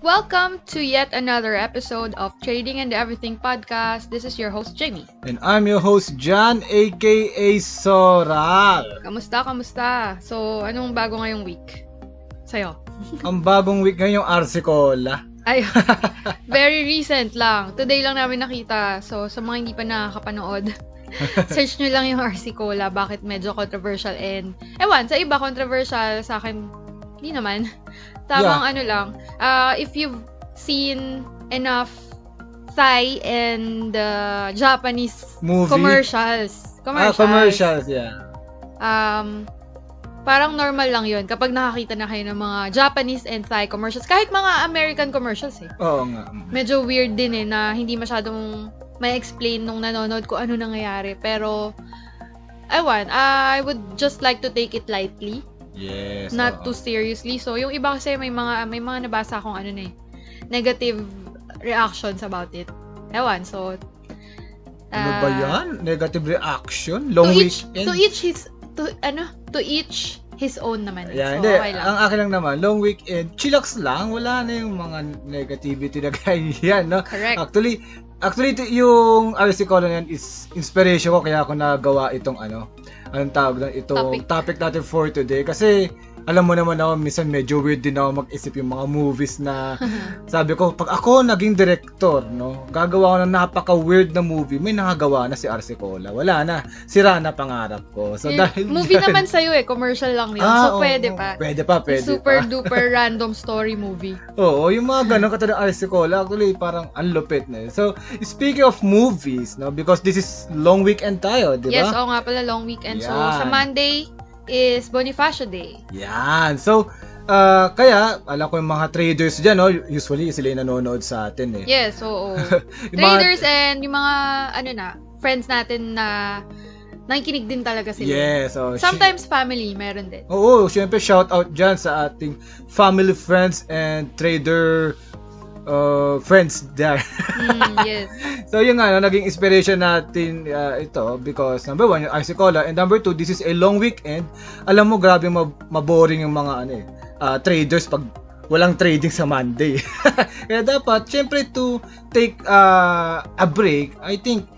Welcome to yet another episode of Trading and Everything podcast. This is your host, Jamie. And I'm your host, John, aka Soral. Kamusta, kamusta? So, anong bago ngayong week? Sa'yo? Ang bagong week ngayon yung Arsicola. Ay, very recent lang. Today lang namin nakita. So, sa mga hindi pa nakakapanood, search nyo lang yung RC Cola. Bakit medyo controversial and, ewan, sa iba controversial, sa akin, hindi naman. Tamang ano lang. Uh, if you've seen enough Thai and uh, Japanese Movie? commercials. Ah, commercials, yeah. Um, parang normal lang yun kapag nakakita na kayo ng mga Japanese and Thai commercials. Kahit mga American commercials eh. Oo nga. Medyo weird din eh na hindi masyadong may explain nung nanonood ko ano nangyayari. Pero, ewan, I would just like to take it lightly. Yes. Not oo. too seriously. So, yung iba kasi may mga, may mga nabasa akong ano na eh, negative reactions about it. Ewan, so, Ano ah, ba yan? Negative reaction? Long to each, weekend? to each his, to, ano, to each his own naman. Yeah, so, hindi. okay lang. Ang akin lang naman, long weekend, chillax lang. Wala na yung mga negativity na ganyan, no? Correct. Actually, actually yung RC Colon yan is inspiration ko kaya ako nagawa itong ano, anong tawag na itong Topic. topic. natin for today kasi alam mo naman ako minsan medyo weird din ako mag-isip yung mga movies na sabi ko pag ako naging director no gagawa ko ng napaka weird na movie may nakagawa na si RC Cola wala na sira na pangarap ko so Yung dahil movie dyan- naman sa'yo eh, commercial lang yun. Ah, so, oo, pwede pa. Pwede pa, pwede Super pa. duper random story movie. Oo, yung mga ganun katulad ng RC Cola, actually parang ang lupit na eh. So, speaking of movies, no, because this is long weekend tayo, di ba? Yes, oo nga pala, long weekend. So, Yan. sa Monday is Bonifacio Day. Yan. So, ah, kaya, alam ko yung mga traders dyan, no, usually sila yung nanonood sa atin eh. Yes, oo. Yung mga- Traders and yung mga, ano na, friends natin na nakikinig din talaga sila. Yes. Oh, Sometimes family, meron din. Oo, syempre shout out dyan sa ating family friends and trader uh, friends there. Mm, yes. So yun nga, no, naging inspiration natin uh, ito because number one, yung RC Cola and number two, this is a long weekend. Alam mo, grabe mab- maboring yung mga ano eh, uh, traders pag walang trading sa Monday. Kaya dapat, syempre to take uh, a break, I think,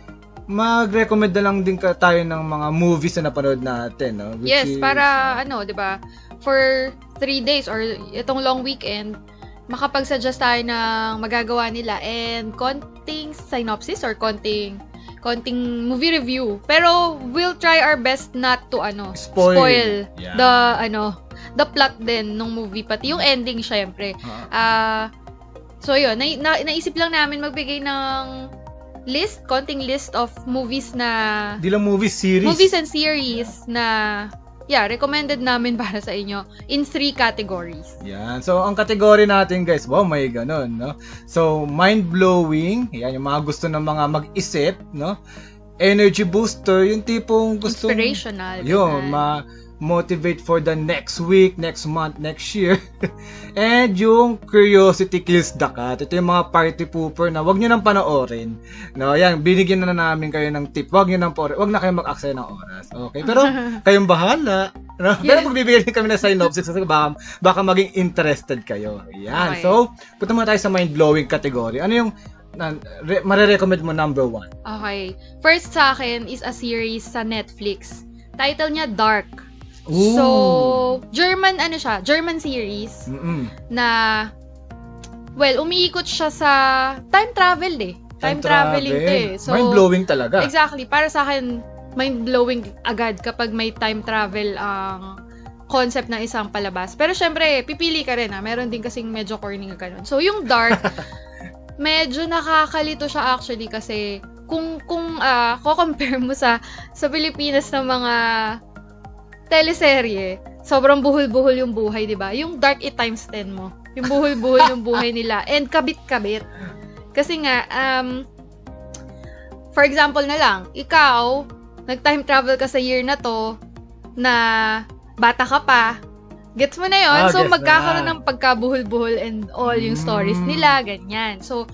mag-recommend na lang din ka tayo ng mga movies na napanood natin. No? Which Yes, is- para, ano, di ba, for three days or itong long weekend, makapag-suggest tayo ng magagawa nila and konting synopsis or konting konting movie review. Pero we'll try our best not to ano Spoil. Yeah. the ano the plot din ng movie pati yung ending syempre. Ah. Ah so yun, na, na, naisip lang namin magbigay ng list, konting list of movies na Di lang movie series. movies and series na yeah, recommended namin para sa inyo in three categories. Yan. So, ang kategory natin, guys, wow, may ganun, no? So, mind-blowing, yan, yung mga gusto ng mga mag-isip, no? Energy booster, yung tipong gusto... Inspirational. Yun, ganun. Ma-motivate for the next week, next month, next year. And yung curiosity kills the cat. Ito yung mga party pooper na wag nyo nang panoorin. No, yan, binigyan na namin kayo ng tip. Wag nyo nang panoorin. Wag na kayo mag-aksaya ng oras. Okay? Pero, kayong bahala. No? Pero Yes. magbibigay din kami ng synopsis kasi baka, baka maging interested kayo. Yan. Okay. So, punta muna tayo sa mind-blowing category. Ano yung na, re, marirecommend mo number one? Okay. First sa akin is a series sa Netflix. Title niya Dark. Ooh. So, German ano siya, German series Mm-mm. na well, umiikot siya sa time travel eh. Time, traveling to eh. So, mind-blowing talaga. Exactly. Para sa akin, mind-blowing agad kapag may time travel ang concept ng isang palabas. Pero syempre, pipili ka rin ah. Meron din kasing medyo corny ka ganun. So, yung Dark, medyo nakakalito siya actually kasi kung kung ah, ko-compare mo sa sa Pilipinas ng mga teleserye, sobrang buhol-buhol yung buhay, 'di ba? Yung Dark i times 10 mo. Yung buhol-buhol yung buhay nila and kabit-kabit. Kasi nga um for example na lang, ikaw nag-time travel ka sa year na to na bata ka pa. Gets mo na yon Ah, So, gets na. magkakaroon ng pagkabuhol-buhol and all yung stories Mm. nila, ganyan. So,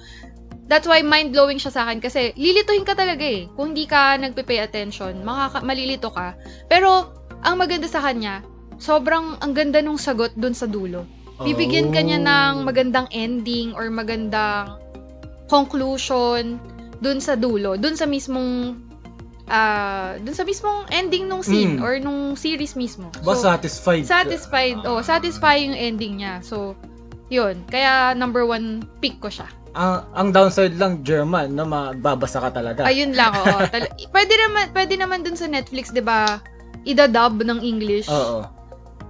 that's why mind-blowing siya sa akin kasi lilituhin ka talaga eh. Kung hindi ka nagpe-pay attention, makaka- malilito ka. Pero, ang maganda sa kanya, sobrang ang ganda nung sagot dun sa dulo. Bibigyan Oh. ng magandang ending or magandang conclusion dun sa dulo, dun sa mismong ah dun sa mismong ending nung scene Mm. or nung series mismo. So, satisfied. satisfied, oh, satisfying yung ending niya. So, yun. Kaya number one pick ko siya. Ang, ang downside lang, German, na magbabasa ka talaga. Ayun lang, oo. Tal- pwede naman, pwede naman dun sa Netflix, di ba, ida-dub ng English. Oo.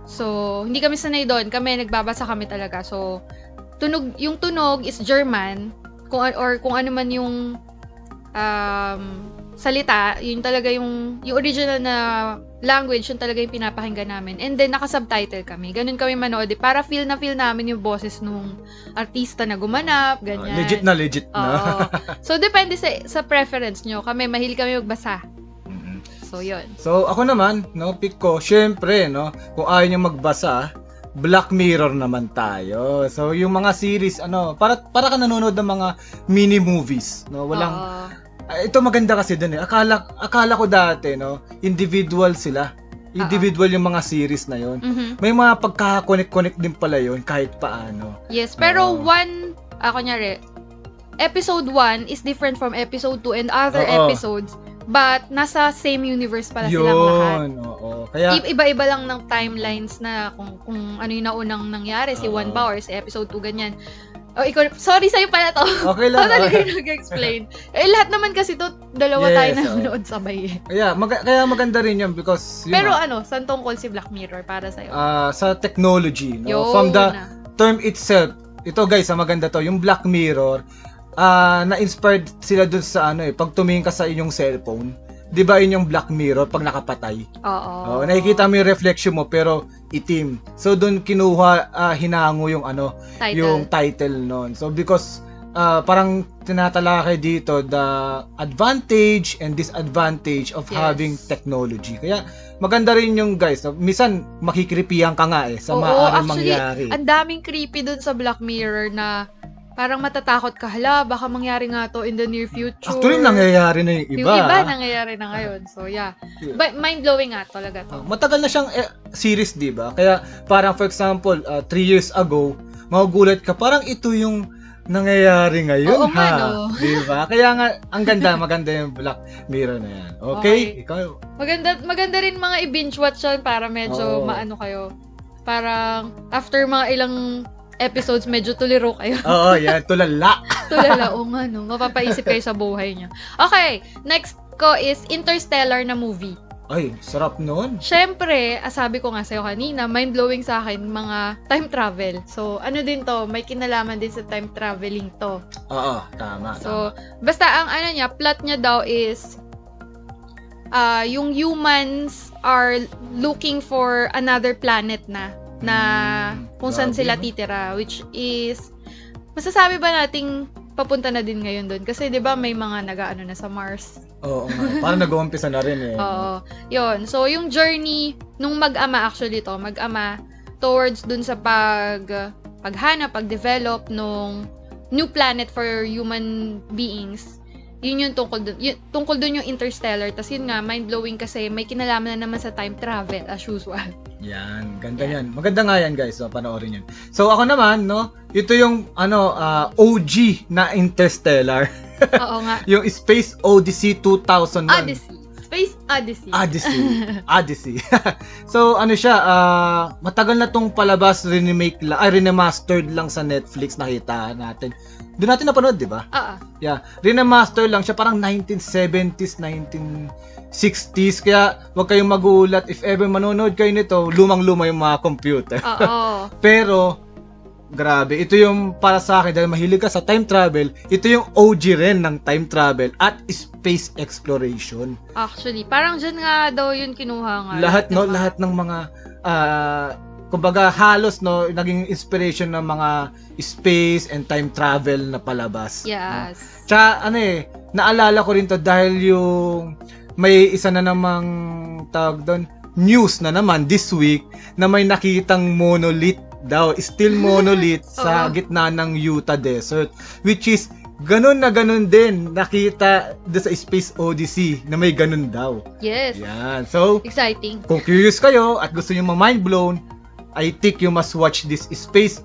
So, hindi kami sanay doon. Kami, nagbabasa kami talaga. So, tunog, yung tunog is German, kung, or kung ano man yung um, salita, yun talaga yung, yung original na language, yun talaga yung pinapakinggan namin. And then, naka-subtitle kami. Ganun kami manood. eh, Para feel na feel namin yung boses nung artista na gumanap, ganyan. Ah, legit na legit na. Oo. so, depende sa, sa preference nyo. Kami, mahil kami magbasa. So, yun. So, ako naman, no, pick ko, syempre, no, kung ayaw nyo magbasa, Black Mirror naman tayo. So, yung mga series, ano, para, para ka nanonood ng mga mini movies, no, walang. Ah, ito maganda kasi dun eh. Akala, akala ko dati, no, individual sila. Individual yung mga series na yon. Mhm. May mga pagkakakonek-connect din pala yon kahit paano. Yes, pero Oo. one, ah, kunyari, episode 1 is different from episode 2 and other Oo. episodes, but nasa same universe pala silang lahat. Yun, oo. Kaya, I- Iba-iba lang ng timelines na kung, kung ano yung naunang nangyari, si Oo. 1 ba or si episode 2, ganyan. Oh, ikaw, sorry sa'yo pala to. okay Ako lang. talaga okay. yung nag-explain. Eh, lahat naman kasi to, dalawa Yes, tayo oo. nanonood sabay eh. Kaya, mag- kaya maganda rin yun because, yun Pero nga, ano, saan tungkol si Black Mirror para sa'yo? ah, sa technology, no, Yun from the na. term itself, ito guys, ah, maganda to, yung Black Mirror, ah na-inspired sila dun sa ano eh, pag tumingin ka sa inyong cellphone, di ba yun yung Black Mirror pag nakapatay? Oo. Oh, nakikita mo yung reflection mo pero itim. So doon kinuha ah, hinango yung ano, Title. yung title noon. So because ah, parang tinatalakay dito the advantage and disadvantage of Yes. having technology. Kaya maganda rin yung guys, no? minsan makikripihan ka nga eh sa Oo, maaaring actually, mangyari. Ang daming creepy dun sa Black Mirror na parang matatakot ka, hala, baka mangyari nga to in the near future. Actually nangyayari na yung iba. Yung iba nangyayari na ngayon. So, yeah. But mind-blowing nga talaga to. Oh, matagal na siyang eh, series, 'di ba? Kaya parang for example, 3 years ago, magugulat ka parang ito yung nangyayari ngayon Oo nga, ha. no? 'Di ba? Kaya nga ang ganda, maganda yung Black Mirror na 'yan. Okay? Okay. Ikaw. Maganda, maganda rin mga i-binge watch yan para medyo Oo. maano kayo. Parang after mga ilang episodes, medyo tuliro kayo. Oo, yan, tulala. Tulala, o nga no. Mapapaisip kayo sa buhay niya. Okay, next ko is Interstellar na movie. Ay, sarap noon. Siyempre, ah, sabi ko nga sa'yo kanina, mind-blowing sa akin mga time travel. So, ano din to, may kinalaman din sa time traveling to. Oo, tama. So, basta ang ano niya, plot niya daw is, ah yung humans are looking for another planet na, na Hmm, kung saan sila titira, which is, masasabi ba nating papunta na din ngayon doon? Kasi 'di ba may mga nag-aano na sa Mars. Oo nga. Parang nag-uumpisa na rin eh. Oo. Yun. So, yung journey nung mag-ama actually to, mag-ama towards dun sa pag paghanap, pag-develop nung new planet for human beings. Yun yung tungkol dun. Yun, tungkol dun yung interstellar. Tapos yun nga, mind-blowing kasi may kinalaman na naman sa time travel as usual. Yan, ganda yan. Maganda nga yan, guys. So, panoorin yan. So, ako naman, no, ito yung, ano, ah, OG na Interstellar. Oo nga. yung Space Odyssey 2001. Odyssey. Space Odyssey. Odyssey. Odyssey. so, ano siya, ah, matagal na tong palabas, remake la, ay, remastered lang sa Netflix, nakita natin. Doon natin napanood, di ba? Oo. Yeah, remaster lang siya, parang 1970s, 1960s, kaya wag kayong magulat if ever manonood kayo nito, lumang-luma yung mga computer. Oo. Pero, grabe, ito yung para sa akin, dahil mahilig ka sa time travel, ito yung OG rin ng time travel at space exploration. Actually, parang dyan nga daw yun kinuha nga. lahat no mga- lahat ng mga ah, kumbaga halos no naging inspiration ng mga space and time travel na palabas. no? Yes. Tsaka ano eh, naalala ko rin to dahil yung may isa na namang tawag doon, news na naman this week na may nakitang monolith daw, still monolith sa Oo. gitna ng Utah Desert which is ganun na ganun din nakita doon sa Space Odyssey na may ganun daw. Yes. Yan. So, Exciting. kung curious kayo at gusto niyo ma-mind blown, I think you must watch this Space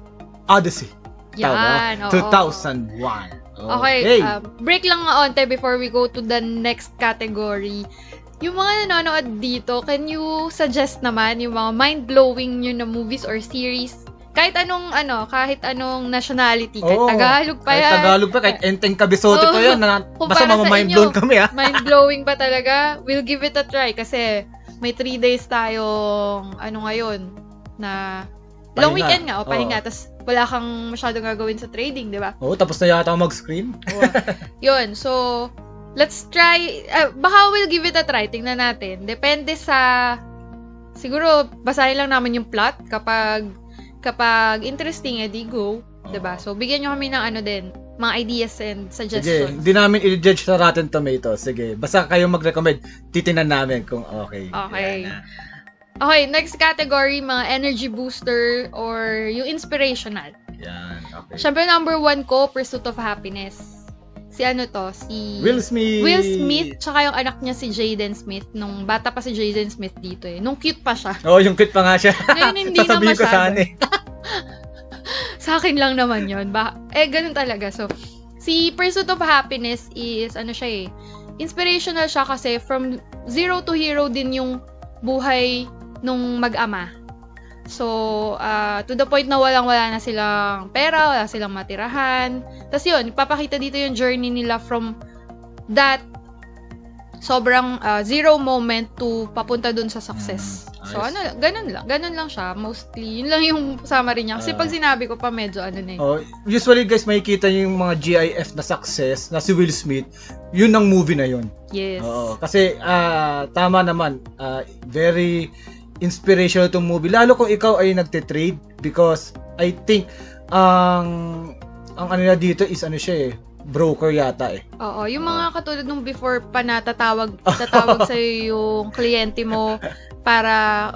Odyssey. Yan, oo. 2001. Okay, um, break lang nga onte before we go to the next category. Yung mga nanonood dito, can you suggest naman yung mga mind-blowing nyo na movies or series? Kahit anong, ano, kahit anong nationality. Kahit Oo, Tagalog pa kahit yan. Tagalog pa, kahit Enteng Kabisote pa Oo. yan. Na, Kung basta para mga sa mind inyo, blown kami ah. Mind-blowing pa talaga. We'll give it a try kasi may three days tayong, ano ngayon, na long Pahinga. weekend nga, o pahinga. Oo. Tapos wala kang masyadong gagawin sa trading, di ba? Oo, tapos na yata ako mag-screen. Yun, so, let's try, ah, baka we'll give it a try, tingnan natin. Depende sa, siguro, basahin lang namin yung plot kapag, kapag interesting, edi go, Oo. 'di ba? So, bigyan nyo kami ng ano din, mga ideas and Sige, suggestions. hindi namin i-judge sa Rotten Tomatoes. Sige, basta kayo mag-recommend, titinan namin kung okay. Okay. Yan, ah. Okay, next category, mga energy booster or yung inspirational. Yan, okay. Siyempre, number one ko, Pursuit of Happiness. Si ano to? Si... Will Smith. Will Smith, tsaka yung anak niya si Jaden Smith. Nung bata pa si Jaden Smith dito eh. Nung cute pa siya. Oh, yung cute pa nga siya. Ngayon hindi na Sasabihin ko masyado. sana eh. Sa akin lang naman yon Ba eh, ganun talaga. So, si Pursuit of Happiness is, ano siya eh, inspirational siya kasi from zero to hero din yung buhay nung mag-ama. So, ah, to the point na walang-wala na silang pera, wala silang matirahan. Tapos yun, ipapakita dito yung journey nila from that sobrang ah, zero moment to papunta dun sa success. Mm, so, ano, ganun lang. Ganun lang siya. Mostly, yun lang yung summary niya. Kasi Ah. pag sinabi ko pa, medyo ano na eh. Oh, usually guys, makikita niyo yung mga GIF na success na si Will Smith, yun ang movie na yun. Yes. Oo, kasi ah, tama naman, ah, very inspirational tong movie lalo kung ikaw ay nagte-trade because I think ang ang ano na dito is ano siya eh, broker yata eh. Oo, yung mga katulad nung before pa na tatawag, sa yung kliyente mo para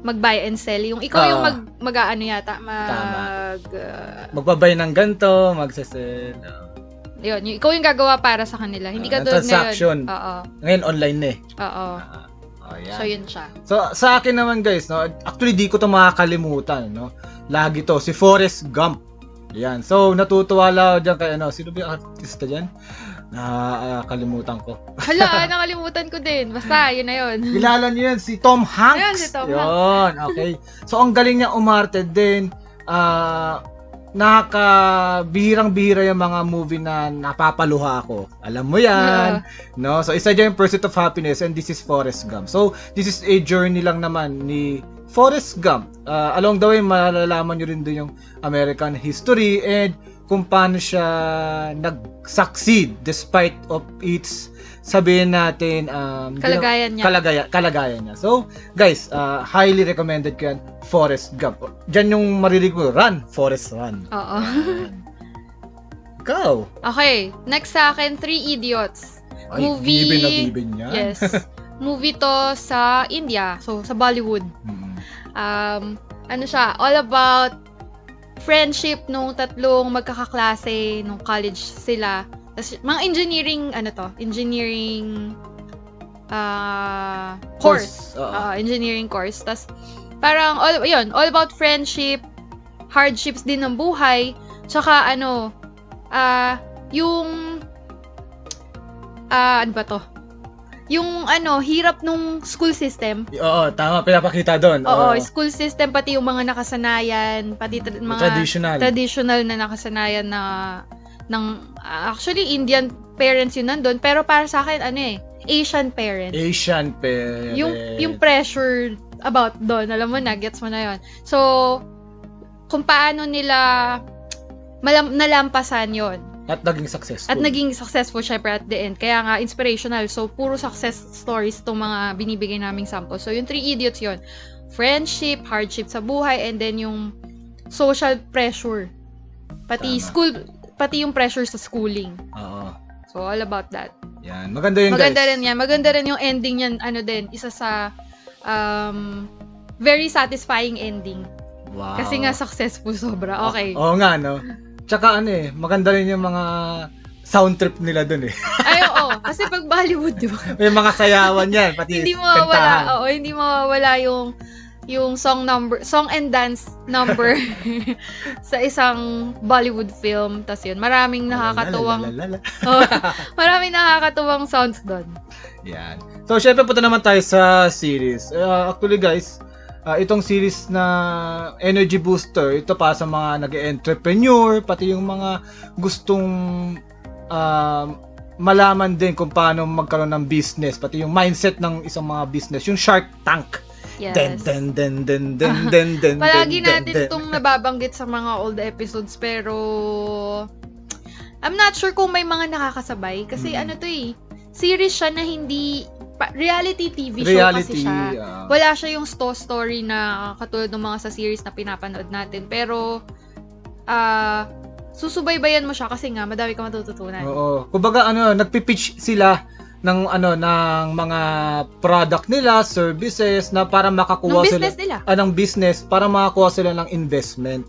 mag-buy and sell. Yung ikaw yung Ah. mag, mag-ano yata, mag, uh, Magbabay ng ganto, magsasell. ah. yun, yung, ikaw yung gagawa para sa kanila. Hindi Ah, ka tulad transaction. ngayon. Oo, Ngayon online na eh. oo. Ah, oh, yan. So, yun siya. So, sa akin naman guys, no, actually di ko to makakalimutan, no. Lagi to, si Forrest Gump. Yan. So, natutuwa lang dyan kay ano, sino ba yung artista dyan? Na ah, kalimutan ko. Hala, nakalimutan ko din. Basta, yun na yun. Kilala niyo yan, si Tom Hanks. Ayan, si Tom Yun, okay. So, ang galing niya umarte din. Ah, nakakabihirang-bihira yung mga movie na napapaluha ako. Alam mo yan. No? So, isa dyan yung Pursuit of Happiness and this is Forrest Gump. So, this is a journey lang naman ni Forrest Gump. Uh, along the way, malalaman nyo rin doon yung American history and kung paano siya nag-succeed despite of its sabihin natin um, Kalagayan niya. kalagaya, kalagayan niya. So, guys, uh, highly recommended ko yan, Forrest Gump. Diyan yung marinig ko, run, Forrest, run. Oo. Go! Okay, next sa akin, Three Idiots. Ay, Movie. given na given yan. Yes. Movie to sa India. So, sa Bollywood. Um, ano siya, all about friendship nung tatlong magkakaklase nung college sila. Tapos, mga engineering, ano to, engineering ah course. Oo. Ah, engineering course. Tapos, parang, all, yun, all about friendship, hardships din ng buhay, tsaka ano, ah, yung, ah, ano ba to? Yung, ano, hirap nung school system. Oo, tama, pinapakita doon. Oo, school system, pati yung mga nakasanayan, pati tra- mga traditional. traditional na nakasanayan na ng actually Indian parents yun nandun. Pero para sa akin ano eh Asian parents. Asian parent. yung yung pressure about doon alam mo na gets mo na yon so kung paano nila malam, nalampasan yon At naging successful. at naging successful syempre at the end. Kaya nga inspirational. So puro success stories tong mga binibigay naming sample so yung three idiots yon friendship hardship sa buhay and then yung social pressure. Pati Tama. school pati yung pressure sa schooling Oo. so all about that Yan. Maganda yun, Maganda guys. rin yan. Maganda rin yung ending yan. Ano din, isa sa um, very satisfying ending. Wow. Kasi nga successful sobra. Okay. Oo nga, no? Tsaka ano eh, maganda rin yung mga sound trip nila dun eh. Ay, oo. Kasi pag Bollywood, di ba? May mga sayawan yan, pati hindi kantahan. mawawala. Oo, hindi mawawala yung yung song number, song and dance number sa isang Bollywood film. Tapos yun, maraming nakakatuwang, oh, maraming nakakatuwang sounds doon. Yan. So, syempre punta naman tayo sa series. Uh, actually, guys, uh, itong series na Energy Booster, ito pa sa mga nag-entrepreneur, pati yung mga gustong uh, malaman din kung paano magkaroon ng business, pati yung mindset ng isang mga business, yung Shark Tank. Yes. Den, den, den, den, den, den, den, Palagi den, natin den. itong nababanggit sa mga old episodes, pero I'm not sure kung may mga nakakasabay. Kasi Mm. ano to eh, series siya na hindi, pa- reality TV show Reality, kasi siya. ah. Wala siya yung sto story na katulad ng mga sa series na pinapanood natin. Pero, ah, susubaybayan mo siya kasi nga, madami ka matututunan. Oo. Kumbaga ano, nagpi-pitch sila ng ano ng mga product nila, services na para makakuha sila business nila. ah, ng business para makakuha sila ng investment.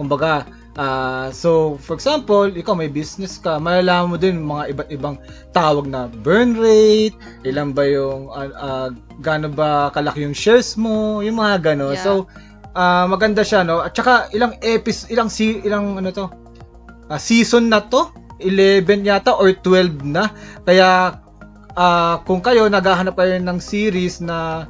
Kumbaga, ah, so for example, ikaw may business ka, malalaman mo din mga iba't ibang tawag na burn rate, ilan ba yung ah, ah, gaano ba kalaki yung shares mo, yung mga gano. Yeah. So ah, maganda siya no. At saka ilang episode, ilang si ilang ano to? Ah, season na to, 11 yata or 12 na. Kaya ah, kung kayo naghahanap kayo ng series na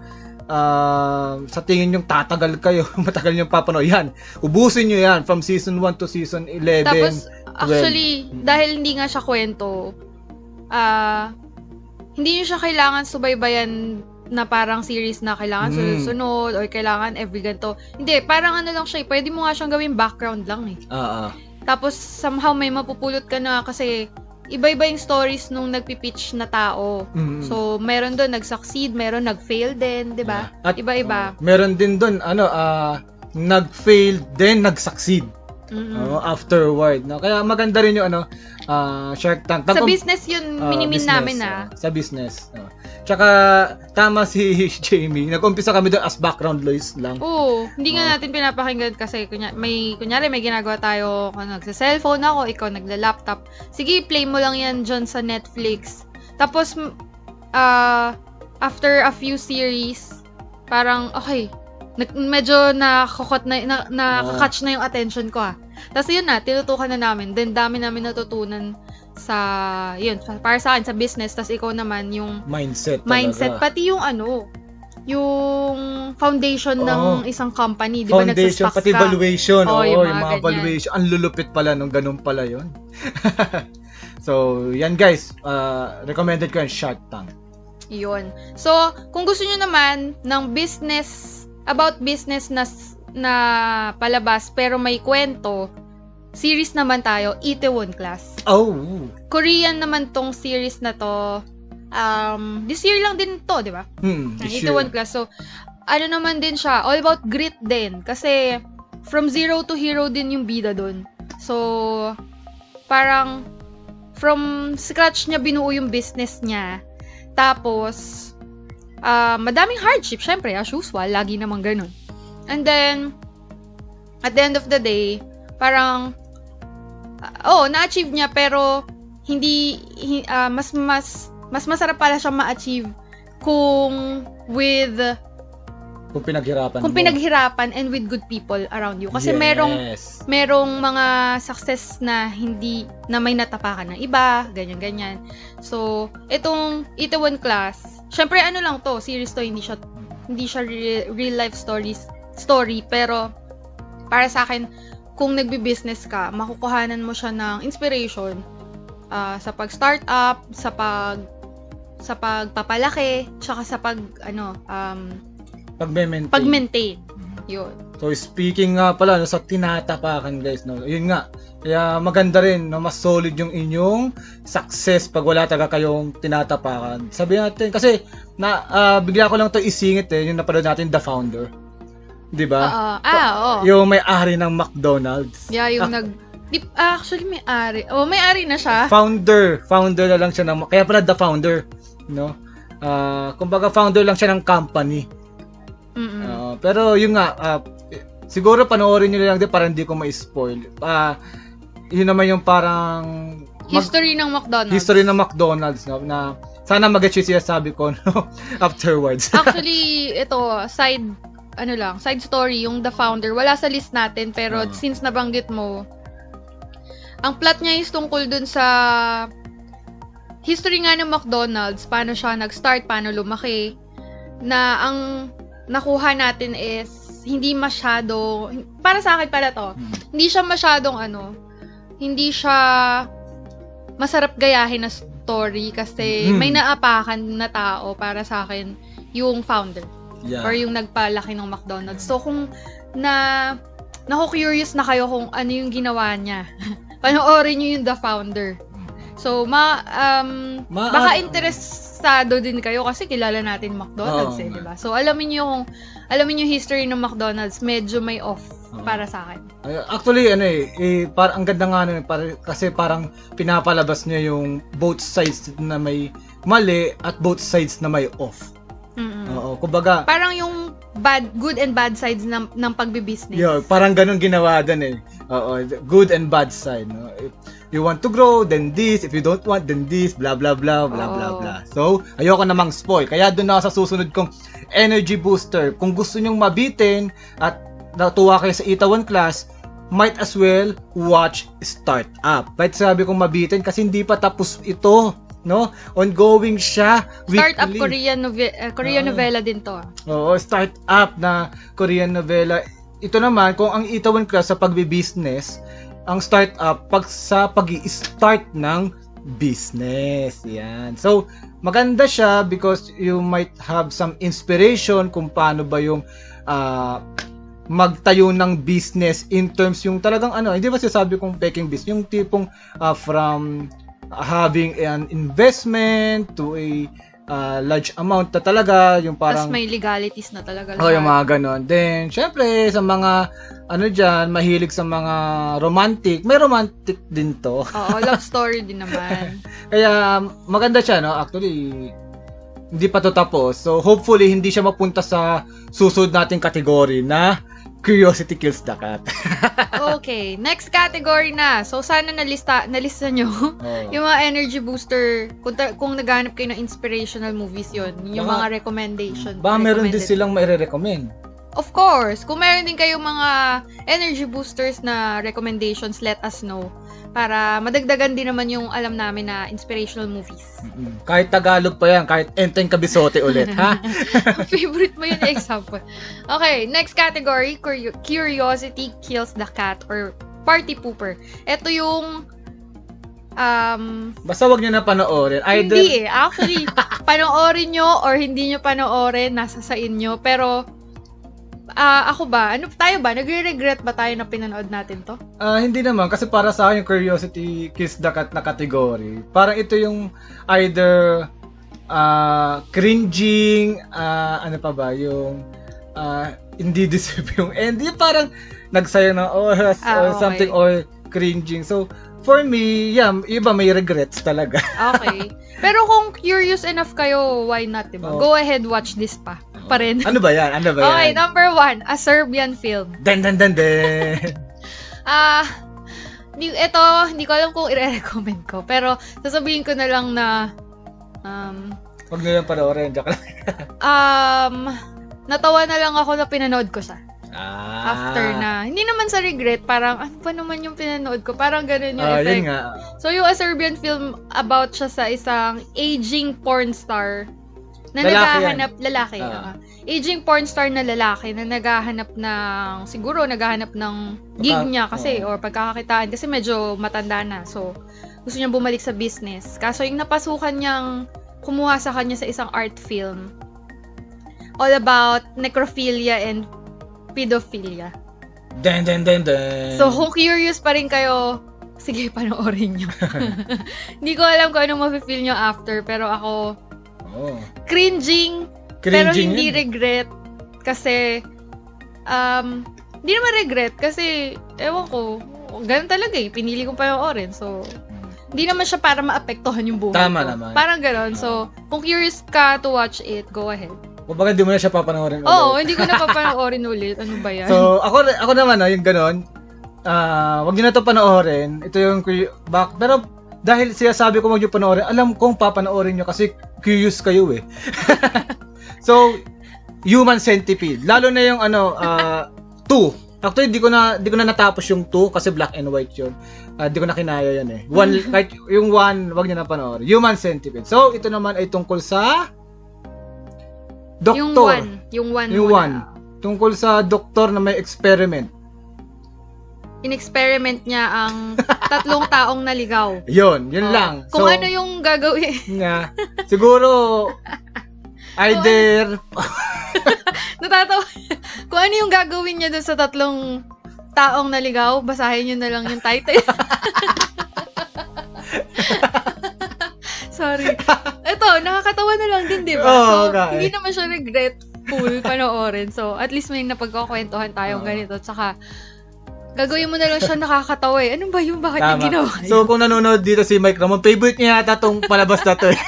ah, sa tingin yung tatagal kayo, matagal yung papanood yan. Ubusin nyo yan from season 1 to season 11. Tapos, actually, dahil hindi nga siya kwento, ah, hindi nyo siya kailangan subaybayan na parang series na kailangan Mm. sunod-sunod or kailangan every ganito. Hindi, parang ano lang siya, eh, pwede mo nga siyang gawing background lang eh. Ah, ah. Tapos, somehow may mapupulot ka na kasi iba-iba yung stories nung nagpipitch na tao. Mm. So, meron doon nag-succeed, meron nag-fail din, di ba? At, Iba-iba. oh, meron din doon, ano, ah, nag-fail, then nag-succeed. Mm-mm. oh, afterward. No? Kaya maganda rin yung ano, ah, Shark Tank. Sa Tangkom- business yun, Ah, minimin business, namin ah. ah, sa business. no. Tsaka, tama si Jamie. Nag-umpisa kami doon as background noise lang. Oo, hindi nga Oo. natin pinapakinggan kasi kunya, may kunyari may ginagawa tayo kung nagsa-cellphone ako, ikaw nagla-laptop. Sige, play mo lang yan dyan sa Netflix. Tapos ah after a few series, parang okay, nag, medyo nakakot na, na nakaka-catch na yung attention ko ah. Tapos yun na, tinutukan na namin. Then dami namin natutunan sa, yun, para sa akin, sa business. Tapos ikaw naman, yung Mindset talaga. mindset, pati yung ano, yung foundation ng Oo. isang company, di ba Foundation, pati ka? valuation. Oo, Oo, yung yung, mga mga ganyan. valuation. Ang lulupit pala nung ganun pala yon so, yan guys. ah, recommended ko yung Shark Tank. Yun. So, kung gusto nyo naman ng business, about business na, na palabas, pero may kwento, series naman tayo, Itaewon Class. Oh! Korean naman tong series na to. Um, this year lang din to, di ba? Hmm, this Itaewon year. Class. So, ano naman din siya, all about grit din. Kasi, from zero to hero din yung bida dun. So, parang, from scratch niya binuo yung business niya. Tapos, ah, madaming hardship, syempre, as usual, lagi namang ganun. And then, at the end of the day, parang, oh, na-achieve niya, pero, hindi, hi- ah, mas, mas, mas masarap pala siya ma-achieve kung with Kung pinaghirapan kung mo. pinaghirapan and with good people around you kasi Yes. merong merong mga success na hindi na may natapakan ng iba ganyan ganyan so itong Itaewon class syempre ano lang to series to hindi siya hindi siya re- real life stories story pero para sa akin kung nagbi-business ka makukuhanan mo siya ng inspiration ah, sa pag-startup sa pag sa pagpapalaki tsaka sa pag ano um Pag-maintain. pag-maintain yun So speaking nga pala no, sa tinatapakan guys no. Yun nga. Kaya maganda rin no mas solid yung inyong success pag wala taga kayong tinatapakan. Sabi natin kasi na ah, bigla ko lang to isingit eh yung napanood natin The Founder. 'Di ba? Oo. ah, oo. Yung may-ari ng McDonald's. Yeah, yung Ah. nag... Di, ah, actually, may ari. Oh, may ari na siya. Founder, founder na lang siya ng kaya pala The Founder, no? Ah, kumbaga founder lang siya ng company. Mm-mm. Ah, pero yun nga, ah, siguro panoorin niyo lang din para hindi ko ma-spoil. Ah, yun naman yung parang mag- History ng McDonald's. history ng McDonald's no, na sana mag-get yung sinasabi ko no, afterwards. Actually, ito, side ano lang, side story, yung The Founder. Wala sa list natin, pero Oo. since nabanggit mo, ang plot niya is tungkol dun sa history nga ng McDonald's, paano siya nag-start, paano lumaki, na ang nakuha natin is hindi masyado, para sa akin pala to, Mm. hindi siya masyadong ano, hindi siya masarap gayahin na story kasi Mm. may naapakan na tao para sa akin yung founder Yeah. or yung nagpalaki ng McDonald's. So kung na naku-curious na kayo kung ano yung ginawa niya, panoorin niyo yung The Founder. So ma um Ma- baka interesado din kayo kasi kilala natin McDonald's Oo eh. 'di ba? So alamin niyo kung alamin yung history ng McDonald's, medyo may off para sa akin. Actually, ano eh, eh par ang ganda nga nun, eh, par- kasi parang pinapalabas niya yung both sides na may mali at both sides na may off. Mm-mm. Oo, kumbaga, Parang yung bad good and bad sides ng ng pagbi-business. yo, parang ganun ginawa din eh. Oo, good and bad side. No? If you want to grow, then this. If you don't want, then this. Blah, blah, blah, blah, blah, Oo. blah. So, ayoko namang spoil. Kaya doon ako sa susunod kong energy booster. Kung gusto nyong mabitin at natuwa kayo sa itawan class, might as well watch Start Up. Kahit sabi kong mabitin kasi hindi pa tapos ito. No? Ongoing siya weekly. Startup Korean nove- uh, Korean Oo. novela din to. ah. Oo, start up na Korean novela. Ito naman, kung ang itawan class sa pagbi-business, ang start up pag sa pag start ng business. Yan. So, maganda siya because you might have some inspiration kung paano ba yung ah, magtayo ng business in terms yung talagang ano, hindi ba sinasabi kong peking business, yung tipong ah, from having an investment to a ah, large amount na talaga, yung Tapos parang may legalities na talaga. Oh, yung mga ganon. Then, syempre, sa mga, ano dyan, mahilig sa mga romantic, may romantic din to. Oo, love story din naman. Kaya, maganda siya, no? Actually, hindi pa to tapos. So, hopefully, hindi siya mapunta sa susunod nating kategory na Curiosity Kills the Cat. Okay, next category na. So, sana nalista, nalista nyo Oh. yung mga energy booster. Kung, ta- kung naghanap kayo ng inspirational movies yon yung Baka- mga recommendation. Ba, meron din silang maire-recommend. Of course, kung meron din kayong mga energy boosters na recommendations, let us know. Para madagdagan din naman yung alam namin na inspirational movies. Mm-mm. Kahit Tagalog pa yan, kahit Enteng Kabisote ulit, ha? Favorite mo yun example. Okay, next category, curio- curiosity kills the cat or party pooper. Ito yung um Basta wag nyo na panoorin. Either, hindi eh. Actually, panoorin nyo or hindi nyo panoorin, nasa sa inyo. Pero, ah ako ba? Ano tayo ba? Nagre-regret ba tayo na pinanood natin to? Ah, hindi naman kasi para sa akin yung curiosity kills the cat na category. Parang ito yung either ah cringing, ah, ano pa ba, yung ah, hindi deserve yung end. Yung parang nagsayang ng oras Ah, or okay. something or cringing. So, for me, yeah, iba may regrets talaga. Okay. Pero kung curious enough kayo, why not, diba? Oh. Go ahead, watch this pa. Pa rin. ano ba yan? Ano ba yan? Okay, number one, a Serbian film. Den, den, den, den. Ah, di, ito, hindi ko alam kung i-recommend ko. Pero, sasabihin ko na lang na, um, Huwag na lang panoorin. Joke lang. um, natawa na lang ako na pinanood ko siya. Ah. After na, hindi naman sa regret, parang, ano pa naman yung pinanood ko? Parang ganun yung Ah, effect. yun nga. So, yung a Serbian film about siya sa isang aging porn star na Lalaki naghahanap, lalaki, Ah. ah. aging porn star na lalaki na naghahanap ng, siguro naghahanap ng gig niya kasi, oo. or pagkakakitaan, kasi medyo matanda na. So, gusto niya bumalik sa business. Kaso yung napasukan niyang kumuha sa kanya sa isang art film, all about necrophilia and pedophilia. Den, den, den, den. So, kung curious pa rin kayo, sige, panoorin nyo. Hindi ko alam kung anong mafe-feel nyo after, pero ako, oh. cringing, pero Cringing hindi yun. regret. Kasi, um, hindi naman regret, kasi, ewan ko, ganun talaga eh, pinili kong panoorin. So, hindi naman siya para maapektuhan yung buhay Tama ko. naman. Parang ganun. So, kung curious ka to watch it, go ahead. Kumbaga, di mo na siya papanoorin ulit. Oo, hindi ko na papanoorin ulit. Ano ba yan? So, ako ako naman yung ganon. Ah, wag niyo na 'to panoorin. Ito yung back pero dahil siya sabi ko wag niyo panoorin, alam kong papanoorin niyo kasi curious kayo eh. so, Human Centipede. Lalo na yung ano, uh, 2. Actually, di ko na di ko na natapos yung 2 kasi black and white yun. Uh, di ko na kinaya yan eh. One, kahit yung 1, wag niyo na panoorin. Human Centipede. So, ito naman ay tungkol sa doktor. Yung one. Yung one Yung muna. one. Tungkol sa doktor na may experiment. In-experiment niya ang tatlong taong naligaw. Yun, yun Oh. lang. Kung so, ano yung gagawin. nga, siguro, either, Natatawa. Kung ano yung gagawin niya dun sa tatlong taong naligaw, basahin niyo na lang yung title. Sorry. Ito, nakakatawa na lang din, di ba? Oo, so, hindi naman siya regretful panoorin. So, at least may napagkakwentuhan tayong Oo. ganito. Tsaka, gagawin mo na lang siya nakakatawa eh. Ano ba yung bakit tama. yung ginawa So, kung nanonood dito si Mike Ramon, favorite niya yata tong palabas na to. eh.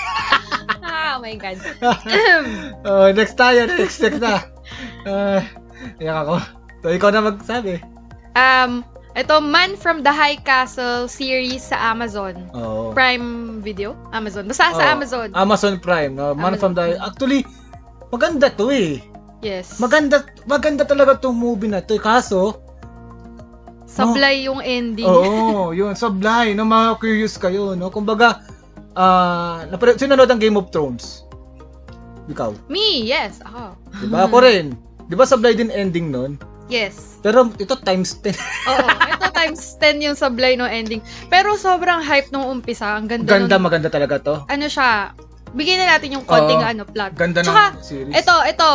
ah, oh my God. Oh, next tayo, next, next na. Uh, iyak ako. So, ikaw na magsabi. um, ito, Man from the High Castle series sa Amazon. Oo. Prime Video? Amazon. Basta sa Oo. Amazon. Amazon Prime, no? Man Amazon from the... Actually, maganda to eh. Yes. Maganda, maganda talaga tong movie na to. eh. Kaso, Sablay yung ending. oo, yun, sablay, no? Mga curious kayo, no? Kumbaga, ah, uh, sino nanood ang Game of Thrones? Ikaw. Me, yes. Ako. Diba? Ako rin. Diba sablay din ending nun? Yes. Pero ito times 10. Oo. Ito times 10 yung sablay no ending. Pero sobrang hype nung umpisa. Ang ganda, Ganda, nung, maganda talaga to. ano siya, bigyan na natin yung konting Oo. ano, plot. Ganda Tsaka, ng series. Ito, ito.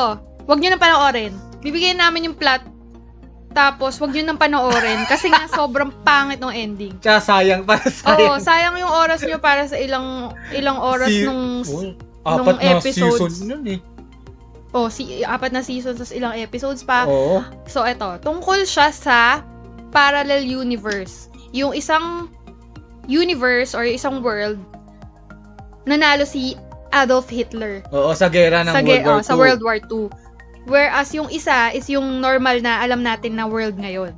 Wag nyo nang panoorin. Bibigyan namin yung plot. Tapos, wag nyo nang panoorin. Kasi nga, sobrang pangit ng ending. Tsaka sayang, para Oo, sayang. sayang yung oras nyo para sa ilang ilang oras Si- nung Uy, nung apat na episodes. season nun eh. oh, si apat na seasons tapos ilang episodes pa. Oo. So eto, tungkol siya sa parallel universe. Yung isang universe or isang world nanalo si Adolf Hitler Oo, sa gera ng sa, World ge- War oh, sa II. World War II. Whereas yung isa is yung normal na alam natin na world ngayon.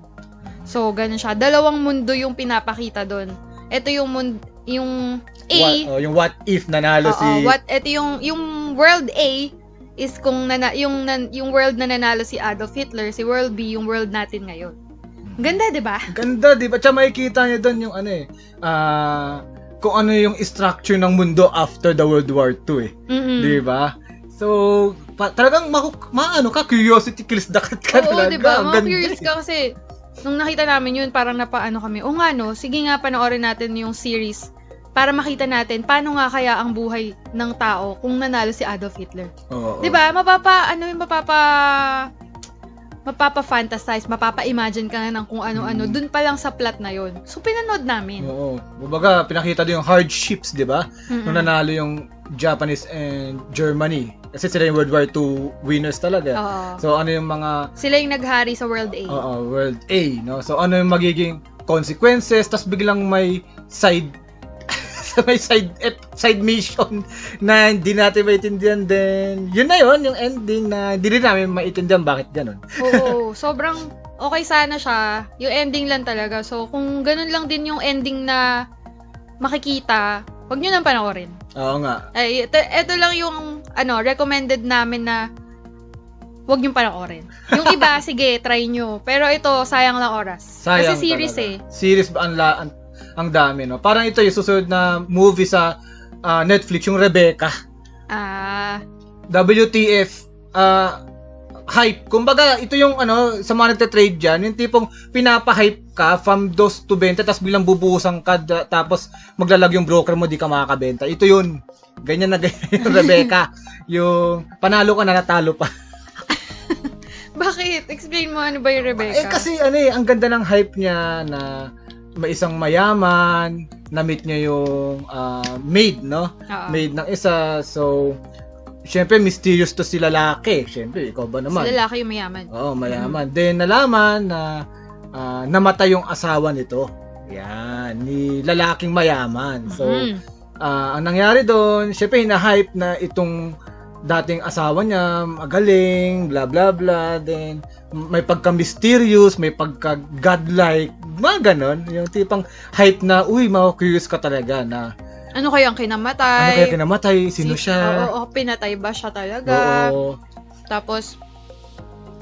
So, ganun siya. Dalawang mundo yung pinapakita doon. Ito yung mundo, yung A, What, oh, yung what if nanalo Oo, si... what ito yung yung world A is kung nana, yung nan, yung world na nanalo si Adolf Hitler, si world B yung world natin ngayon. Ganda, 'di ba? Ganda, di ba? Tsaka makikita niyo doon yung ano eh, ah, kung ano yung structure ng mundo after the World War II eh. Mm. Di ba? So, pa, talagang maano ka, curiosity kills the cat ka Oo, talaga. 'di ba? Ang Mga ganda curious eh. ka kasi nung nakita namin yun, parang napaano kami. O nga no, sige nga panoorin natin yung series para makita natin paano nga kaya ang buhay ng tao kung nanalo si Adolf Hitler. Oo. 'Di ba? Mapapa ano yung mapapa mapapa-fantasize, mapapa-imagine ka na ng kung ano-ano Mm. dun pa lang sa plot na yon. So pinanood namin. Oo. Kumbaga, pinakita doon yung hardships, di ba? Mm-mm. Nung nanalo yung Japanese and Germany. Kasi sila yung World War II winners talaga. Oo. So, ano yung mga Sila yung naghari sa World A. Oo, World A, no? So, ano yung magiging consequences, tapos biglang may side may side ep- side mission na hindi natin maintindihan din. Yun na yun, yung ending na hindi rin namin maintindihan bakit ganun. Oo, sobrang okay sana siya. Yung ending lang talaga. So, kung ganun lang din yung ending na makikita, wag nyo nang panoorin. Oo nga. Ay, ito, ito lang yung ano, recommended namin na wag nyo panoorin. Yung iba, sige, try nyo. Pero ito, sayang lang oras. Sayang Kasi series talaga. eh. Series ba ang, la- ang, ang dami, no? Parang ito yung susunod na movie sa ah, Netflix, yung Rebecca. Ah, WTF uh, hype. Kumbaga, ito yung ano, sa mga nagte-trade dyan, yung tipong pinapa-hype ka from dos to 20, tapos bilang bubusan ka, tapos maglalag yung broker mo, di ka makakabenta. Ito yun. Ganyan na ganyan yung Rebecca. yung panalo ka na, natalo pa. bakit? Explain mo ano ba yung Rebecca? Eh kasi ano eh, ang ganda ng hype niya na may isang mayaman, na-meet niya yung ah, maid, no? Oo. Maid ng isa. So, syempre mysterious to si lalaki. Syempre, ikaw ba naman? Si lalaki yung mayaman. Oo, mayaman. Then, nalaman na ah, namatay yung asawa nito. Yan, ni lalaking mayaman. So, Mhm. ah, ang nangyari doon, syempre, na-hype na itong dating asawa niya, magaling, bla bla bla, then may pagka-mysterious, may pagka-godlike, mga ganon. Yung tipang hype na, uy, curious ka talaga na, ano kaya ang ano kinamatay? kaya kinamatay, sino Si- siya? Oo, oo, pinatay ba siya talaga? Oo. Tapos,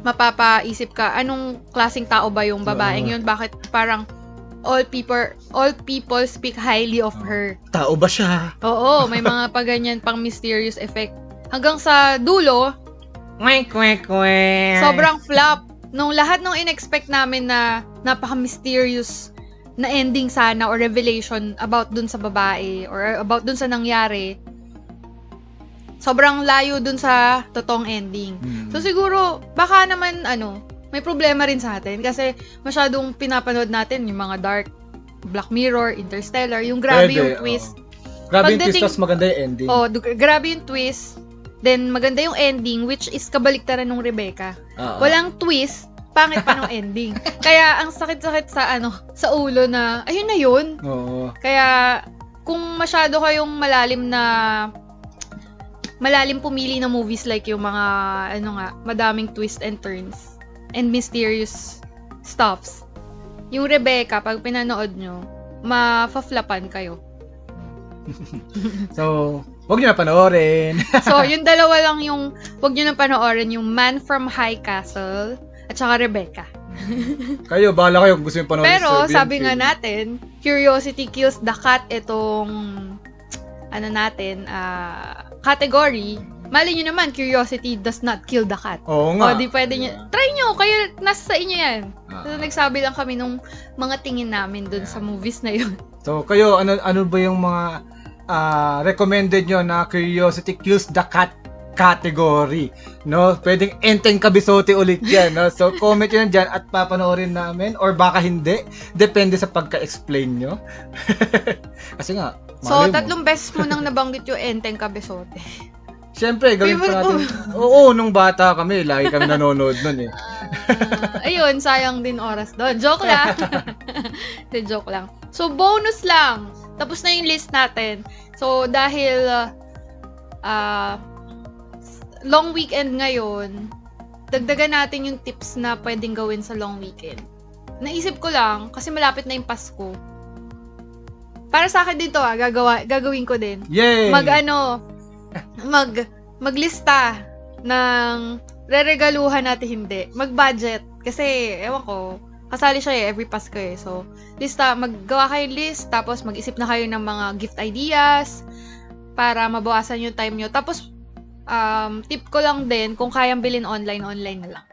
mapapaisip ka, anong klaseng tao ba yung babaeng Oo. yun? Bakit parang all people all people speak highly of her. Tao ba siya? Oo, may mga paganyan pang mysterious effect. Hanggang sa dulo, Kwek, kwek, kwek. sobrang flop. Nung lahat nung in-expect namin na napaka-mysterious na ending sana or revelation about dun sa babae or about dun sa nangyari, sobrang layo dun sa totoong ending. Hmm. So siguro, baka naman ano, may problema rin sa atin kasi masyadong pinapanood natin yung mga dark Black Mirror, Interstellar, yung grabe Pwede, yung twist. oo. Grabe yung twist, tas maganda yung ending. Oh, grabe yung twist. Then maganda yung ending which is kabaliktaran nung Rebecca. Oo. Walang twist, pangit pa nung ending. Kaya ang sakit-sakit sa ano, sa ulo na ayun na yun. Oo. Kaya kung masyado kayong malalim na malalim pumili ng movies like yung mga ano nga, madaming twist and turns and mysterious stuffs. Yung Rebecca, pag pinanood nyo, ma-flapan kayo. So, wag niyo na panoorin. So, yung dalawa lang yung, wag nyo nang panoorin, yung Man from High Castle at saka Rebecca. kayo, bahala kayo kung gusto niyo panoorin. Pero, Serbian sabi nga natin, curiosity kills the cat itong, ano natin, ah, category. Mali nyo naman, curiosity does not kill the cat. Oo O, nga. di pwede nyo. Try nyo, kayo, nasa sa inyo yan. Ah. So, nagsabi lang kami nung mga tingin namin dun sa movies na yun. So, kayo, ano ano ba yung mga ah, recommended nyo na Curiosity Kills the Cat category, no? Pwedeng enteng kabisote ulit yan, no? So, comment nyo dyan at papanoorin namin or baka hindi. Depende sa pagka-explain nyo. Kasi nga, So, malay mo. tatlong beses mo nang nabanggit yung Enteng Kabesote. Siyempre, gawin pa Favorite natin. Oo, nung bata kami, lagi kami nanonood nun eh. Ah, ayun, sayang din oras doon. Joke lang. De joke lang. So, bonus lang. Tapos na yung list natin. So, dahil uh, ah, long weekend ngayon, dagdagan natin yung tips na pwedeng gawin sa long weekend. Naisip ko lang, kasi malapit na yung Pasko. Para sa akin dito ah, gagawa, gagawin ko din Yay! mag ano, mag maglista ng reregaluhan natin hindi. Mag-budget. Kasi, ewan ko, kasali siya eh, every Pasko eh. So, lista, maggawa kayo list, tapos mag-isip na kayo ng mga gift ideas para mabawasan yung time nyo. Tapos, um, tip ko lang din, kung kayang bilhin online, online na lang.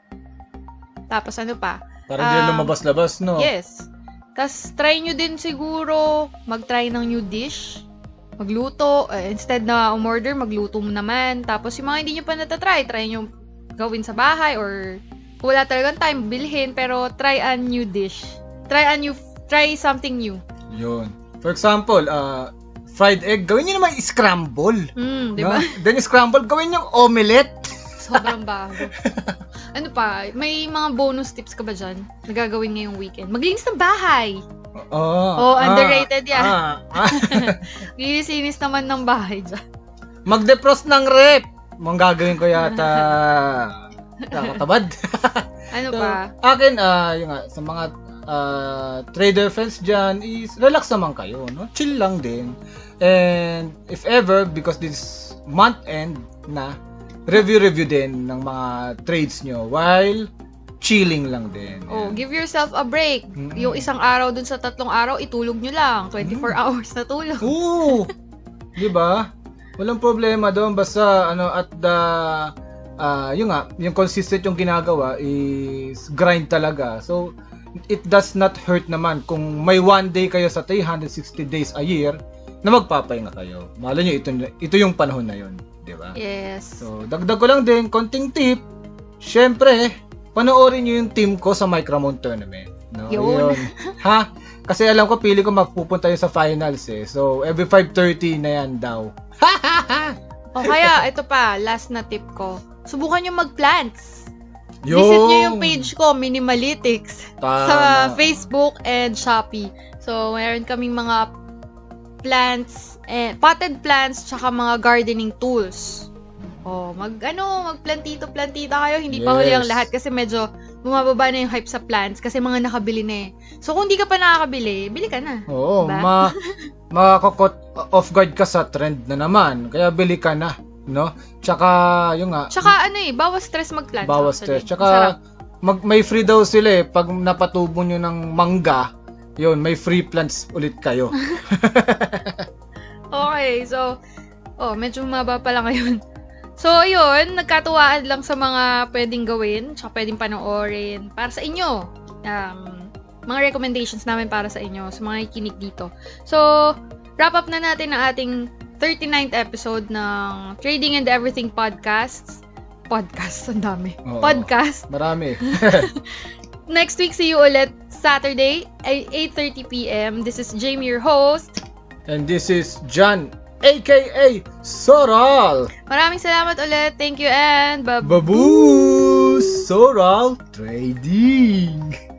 Tapos ano pa? Para um, lumabas-labas, no? Yes. Tapos, try nyo din siguro mag-try ng new dish. Magluto. Eh, instead na umorder, magluto mo naman. Tapos, yung mga hindi nyo pa natatry, try nyo gawin sa bahay or kung wala talagang time, bilhin. Pero, try a new dish. Try a new, try something new. Yun. For example, uh, fried egg, gawin nyo naman scramble. Hmm, di No? ba? Then scramble, gawin yung omelette. Sobrang bago. ano pa? May mga bonus tips ka ba dyan? Nagagawin ngayong weekend. Maglinis ng bahay. Oh, Oh, underrated yan. Ah, ah. Lilisinis naman ng bahay dyan. Mag-defrost ng rep. Mga gagawin ko yata. Nakatabad. Ano So, pa? akin, ah, yung nga, sa mga ah, trader friends dyan, is relax naman kayo, no? Chill lang din. And if ever, because this month end na, review-review din ng mga trades nyo while chilling lang din. Oh, give yourself a break. Mm. Yung isang araw dun sa tatlong araw, itulog nyo lang. 24 hours na tulog. Oo! Di ba? Walang problema doon basta ano at the ah yung nga, yung consistent yung ginagawa is grind talaga. So it does not hurt naman kung may one day kayo sa 360 days a year na magpapahinga kayo. Malay nyo, ito, ito yung panahon na yun. Di ba? Yes. So, dagdag ko lang din, konting tip. Syempre, panoorin nyo yung team ko sa Micromount Tournament. No? Yun. Ha? Kasi alam ko, pili ko mapupunta yun sa finals eh. So, every 5.30 na yan daw. O kaya, ito pa, last na tip ko. Subukan nyo mag-plants. Yung... Visit nyo yung page ko, Minimalytics. Tama. Sa Facebook and Shopee. So, meron kaming mga plants, eh, potted plants, tsaka mga gardening tools. Oh, mag ano, magplantito, plantita kayo. Hindi pa huli ang Yes. lahat kasi medyo bumababa na yung hype sa plants kasi mga nakabili na eh. So, kung di ka pa nakakabili, bili ka na. Oo, Diba? ma makakakot off guard ka sa trend na naman. Kaya bili ka na. no? Tsaka, yung nga, Tsaka ano eh, bawas stress mag-plant. bawas actually. stress. Tsaka, mag, may free daw sila eh. Pag napatubo nyo ng mangga, yun, may free plants ulit kayo. Okay, so, oh, medyo maba pala ngayon. So, yun, nagkatuwaan lang sa mga pwedeng gawin, tsaka pwedeng panoorin para sa inyo. Um, mga recommendations namin para sa inyo, sa mga ikinig dito. So, wrap up na natin ang ating 39th episode ng Trading and Everything Podcasts. Podcast, ang dami. Oo. Podcast. Marami. Next week, see you ulit Saturday, ay 8.30pm. This is Jamie, your host. And this is John, aka Soral. Maraming salamat ulit. Thank you and bye Babu Soral Trading.